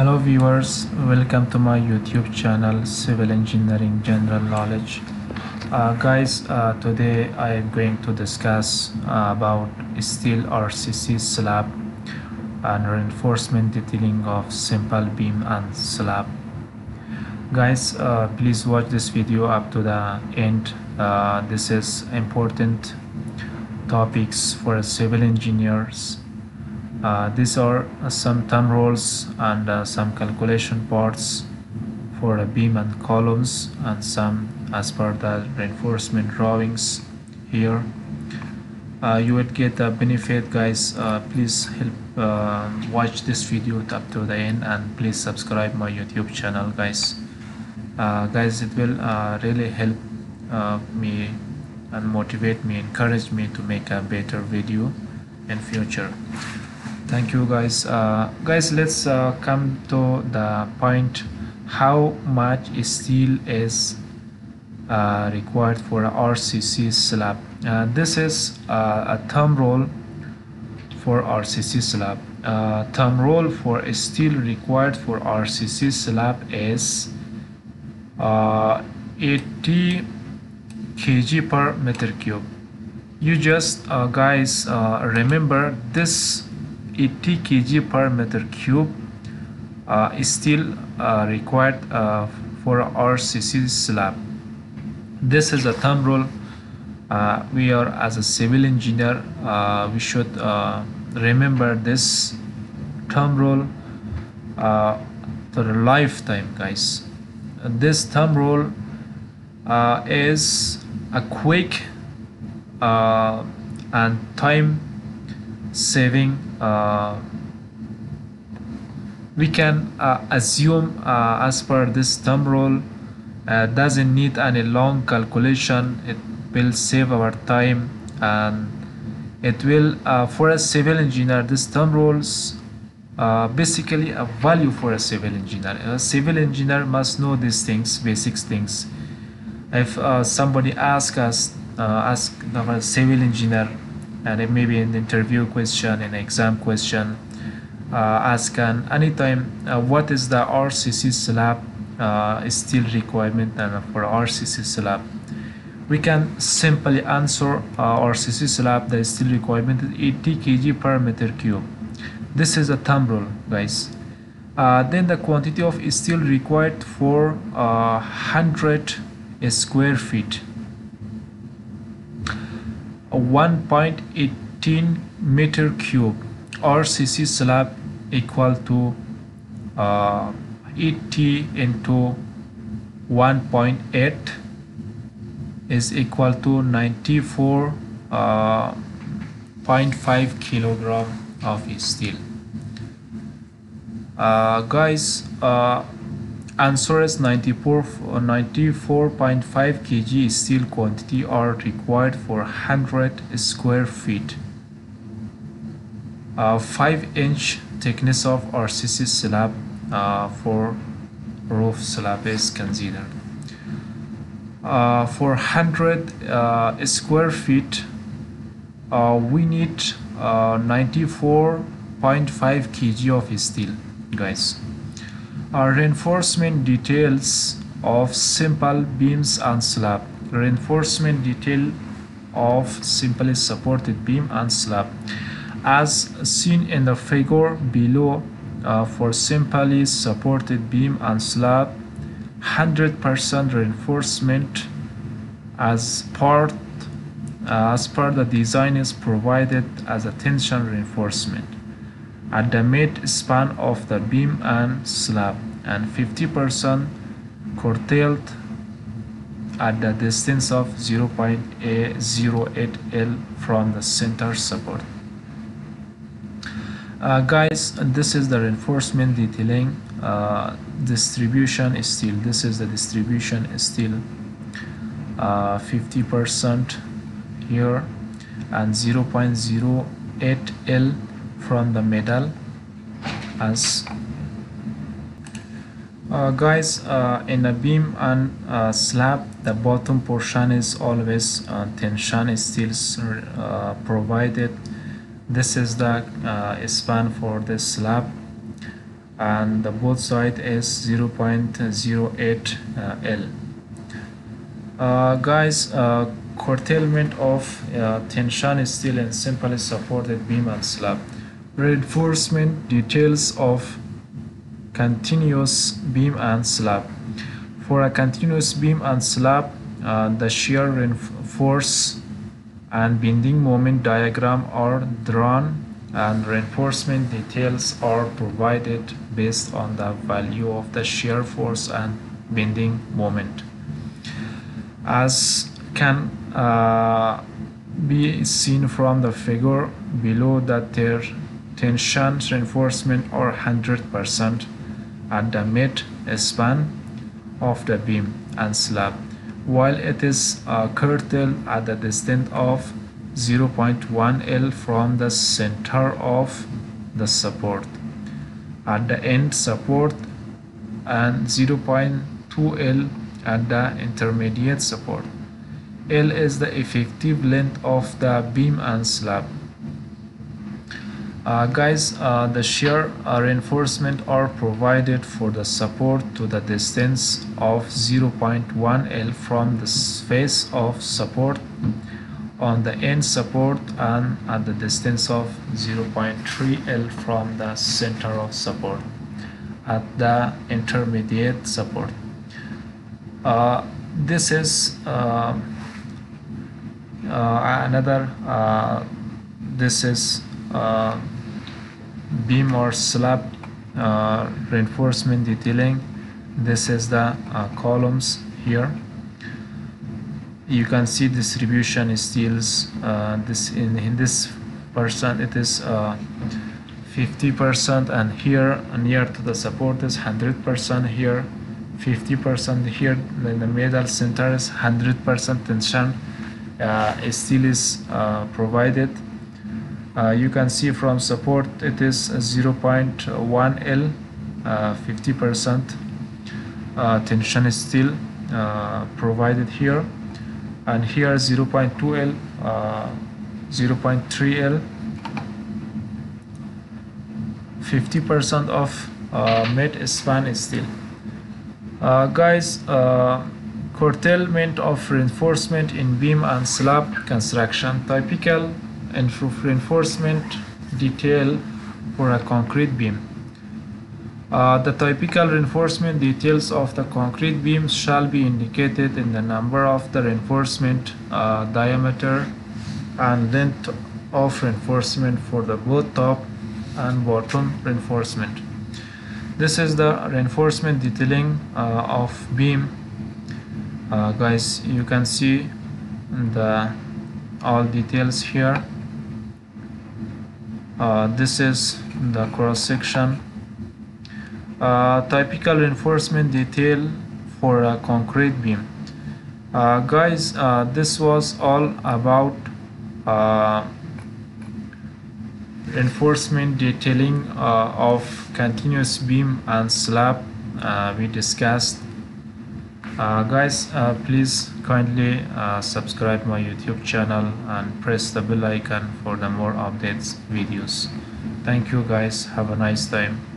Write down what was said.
hello viewers. Welcome to my youtube channel civil engineering general knowledge. Uh, guys uh, today i am going to discuss uh, about steel rcc slab and reinforcement detailing of simple beam and slab. Guys uh, please watch this video up to the end. Uh, this is important topics for civil engineers these are some thumb rules and uh, some calculation parts for a beam and columns and some as per the reinforcement drawings here. Uh, you would get the benefit guys. Uh, please help uh, watch this video up to the end and please subscribe my youtube channel guys. Uh, guys it will really help me and motivate me encourage me to make a better video in future thank you guys. Uh, guys let's uh, come to the point. How much steel is uh, required for RCC slab? Uh, this is uh, a thumb rule for RCC slab. Uh, thumb rule for steel required for RCC slab is 80 kg per meter cube. You just guys remember this 80 kg per meter cube uh, is still uh, required uh, for RCC slab. This is a thumb rule. Uh, we are as a civil engineer, uh, we should remember this thumb rule for a lifetime, guys. This thumb rule is a quick and time saving uh, we can uh, assume uh, as per this thumb rule uh, doesn't need any long calculation. It will save our time and it will uh, for a civil engineer this thumb rules uh, basically a value for a civil engineer. A civil engineer must know these things basic things. If somebody asks us ask our civil engineer and it may be an interview question an exam question uh, ask an anytime uh, what is the RCC slab uh, steel requirement for RCC slab? We can simply answer uh, RCC slab the steel requirement is 80 kg per meter cube. This is a thumb rule guys. Uh, then the quantity of steel required for 100 uh, square feet 1.18 meter cube RCC slab equal to uh, 80 into 1.8 is equal to 94.5 uh, kilogram of steel. Uh, guys uh, answer is 94 94.5 kg steel quantity are required for 100 square feet. Uh, 5 inch thickness of RCC slab uh, for roof slab is considered. Uh, for 100 uh, square feet uh, we need 94.5 kg of steel guys reinforcement details of simple beams and slab. Reinforcement detail of simply supported beam and slab. As seen in the figure below uh, for simply supported beam and slab 100% reinforcement as part uh, as per the design is provided as a tension reinforcement at the mid span of the beam and slab and 50% curtailed at the distance of 0.08 L from the center support. Uh, guys, this is the reinforcement detailing uh, distribution steel. This is the distribution steel 50% uh, here and 0.08 L from the metal as uh, guys uh, in a beam and slab the bottom portion is always uh, tension steel uh, provided. This is the uh, span for the slab. And the both side is 0.08 uh, L. Guys curtailment of tension steel in simply supported beam and slab reinforcement details of continuous beam and slab. For a continuous beam and slab uh, the shear force and bending moment diagram are drawn and reinforcement details are provided based on the value of the shear force and bending moment. As can uh, be seen from the figure below that their tension reinforcement or 100% at the mid span of the beam and slab while it is uh, curtailed at the distance of 0.1 L from the center of the support at the end support and 0.2 L at the intermediate support. L is the effective length of the beam and slab. Uh, guys, uh, the shear uh, reinforcement are provided for the support to the distance of 0.1 L from the face of support on the end support and at the distance of 0.3 L from the center of support at the intermediate support. Uh, this is uh, uh, another this is beam or slab uh, reinforcement detailing. This is the columns here. You can see distribution steels uh, this in, in this percent it is 50% uh, and here near to the support is 100% here 50% here in the middle center is 100% tension uh, steel is uh, provided uh, you can see from support it is 0.1 L 50% uh, tension steel provided here and here 0.2L, uh, 0.3L, 50% of uh, mid span steel. Uh, guys, uh, curtailment of reinforcement in beam and slab construction. Typical reinforcement detail for a concrete beam. Uh, the typical reinforcement details of the concrete beams shall be indicated in the number of the reinforcement uh, diameter and length of reinforcement for the both top and bottom reinforcement. This is the reinforcement detailing uh, of beam. Uh, guys, you can see the all details here. Uh, this is the cross section. Uh, typical reinforcement detail for a concrete beam. Uh, guys uh, this was all about uh, reinforcement detailing of continuous beam and slab we discussed Uh, guys uh, please kindly uh, subscribe my youtube channel and press the bell icon for the more updates videos. Thank you guys. Have a nice time